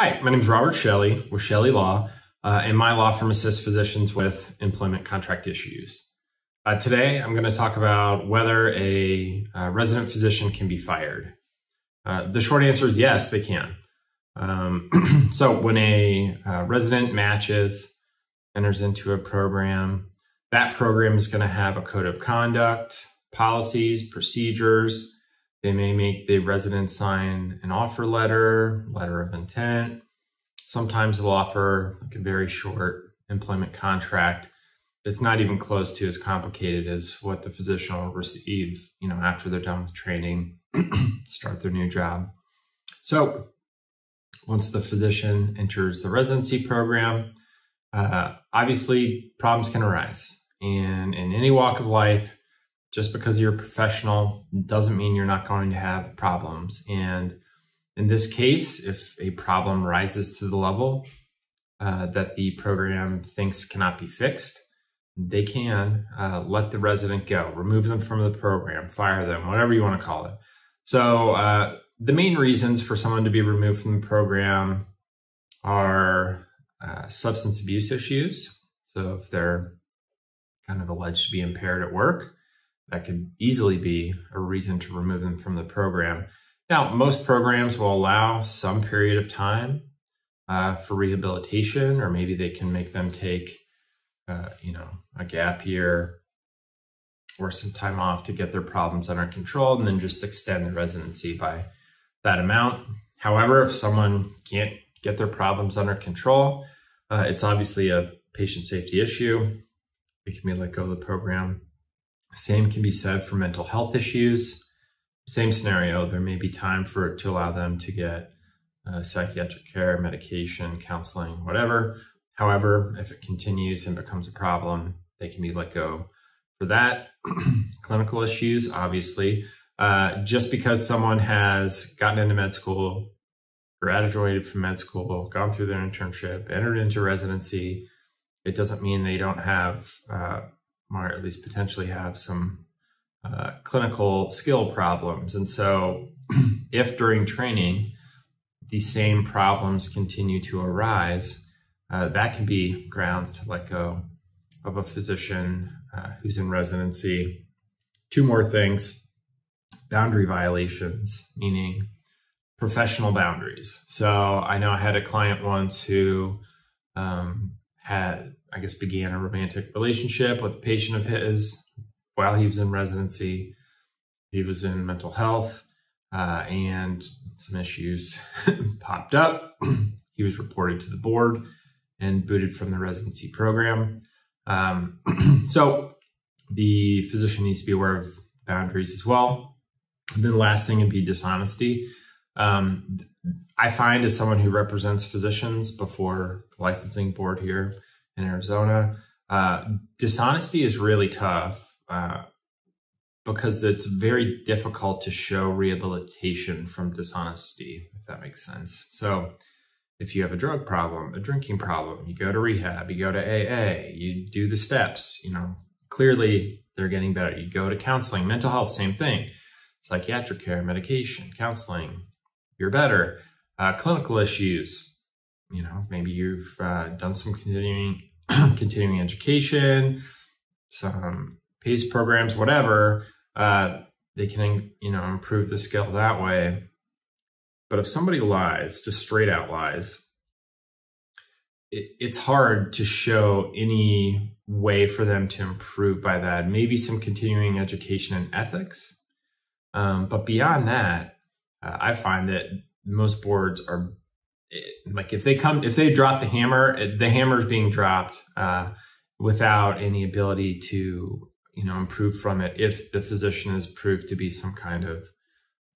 Hi, my name is Robert Chelle with Chelle Law, uh, and my law firm assists physicians with employment contract issues. Uh, today, I'm going to talk about whether a uh, resident physician can be fired. Uh, the short answer is yes, they can. Um, so, when a uh, resident matches, enters into a program, that program is going to have a code of conduct, policies, procedures, they may make the resident sign an offer letter, letter of intent. Sometimes they'll offer like a very short employment contract that's not even close to as complicated as what the physician will receive, you know, after they're done with training, start their new job. So once the physician enters the residency program, uh, obviously problems can arise. And in any walk of life, just because you're a professional doesn't mean you're not going to have problems. And in this case, if a problem rises to the level uh, that the program thinks cannot be fixed, they can uh, let the resident go, remove them from the program, fire them, whatever you want to call it. So, uh, the main reasons for someone to be removed from the program are uh, substance abuse issues. So, if they're kind of alleged to be impaired at work, that could easily be a reason to remove them from the program. Now, most programs will allow some period of time uh, for rehabilitation, or maybe they can make them take, uh, you know, a gap year or some time off to get their problems under control, and then just extend the residency by that amount. However, if someone can't get their problems under control, uh, it's obviously a patient safety issue. It can be let go of the program same can be said for mental health issues. Same scenario, there may be time for it to allow them to get uh, psychiatric care, medication, counseling, whatever. However, if it continues and becomes a problem, they can be let go. For that, clinical issues, obviously, uh, just because someone has gotten into med school, graduated from med school, gone through their internship, entered into residency, it doesn't mean they don't have uh, or at least potentially have some uh, clinical skill problems. And so, if during training the same problems continue to arise, uh, that can be grounds to let go of a physician uh, who's in residency. Two more things boundary violations, meaning professional boundaries. So, I know I had a client once who um, had, I guess, began a romantic relationship with a patient of his while he was in residency. He was in mental health uh, and some issues popped up. he was reported to the board and booted from the residency program. Um, so the physician needs to be aware of boundaries as well. And then the last thing would be dishonesty. Um, I find as someone who represents physicians before the licensing board here in Arizona, uh, dishonesty is really tough uh, because it's very difficult to show rehabilitation from dishonesty, if that makes sense. So, if you have a drug problem, a drinking problem, you go to rehab, you go to AA, you do the steps, you know, clearly they're getting better. You go to counseling, mental health, same thing, psychiatric care, medication, counseling, you're better. Uh, clinical issues, you know, maybe you've uh, done some continuing continuing education, some PACE programs, whatever. Uh, they can, you know, improve the skill that way. But if somebody lies, just straight out lies, it, it's hard to show any way for them to improve by that. Maybe some continuing education and ethics. Um, but beyond that, uh, I find that most boards are like if they come if they drop the hammer, the hammer is being dropped uh, without any ability to you know improve from it. If the physician is proved to be some kind of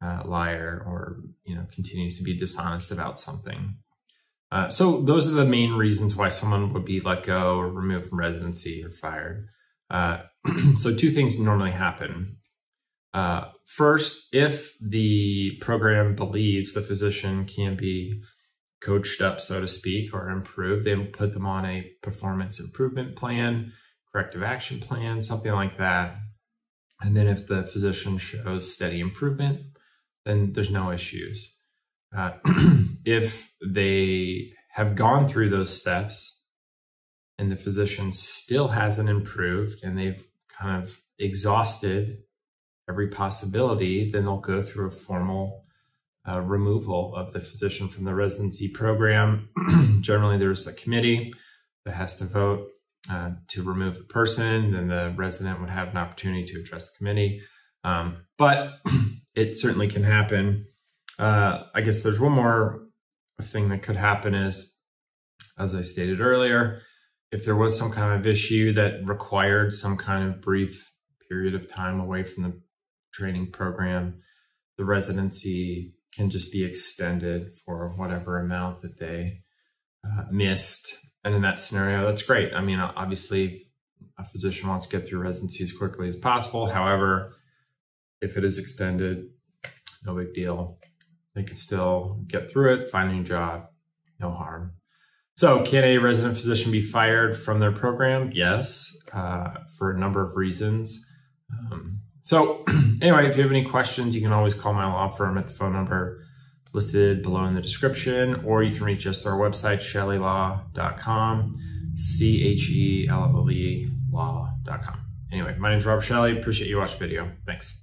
uh, liar or you know continues to be dishonest about something. Uh, so those are the main reasons why someone would be let go or removed from residency or fired. Uh, so two things normally happen. Uh, first, if the program believes the physician can be coached up, so to speak, or improved, they put them on a performance improvement plan, corrective action plan, something like that. And then if the physician shows steady improvement, then there's no issues. Uh, if they have gone through those steps and the physician still hasn't improved and they've kind of exhausted every possibility, then they'll go through a formal uh, removal of the physician from the residency program. Generally, there's a committee that has to vote uh, to remove the person, then the resident would have an opportunity to address the committee. Um, but it certainly can happen. Uh, I guess there's one more thing that could happen is, as I stated earlier, if there was some kind of issue that required some kind of brief period of time away from the training program, the residency can just be extended for whatever amount that they uh, missed. And in that scenario, that's great. I mean, obviously, a physician wants to get through residency as quickly as possible. However, if it is extended, no big deal. They can still get through it, find a new job, no harm. So, can a resident physician be fired from their program? Yes, uh, for a number of reasons. Um, so, anyway, if you have any questions, you can always call my law firm at the phone number listed below in the description, or you can reach us through our website, chellelaw.com, C H E L L E law.com. Anyway, my name is Robert Chelle. Appreciate you watching the video. Thanks.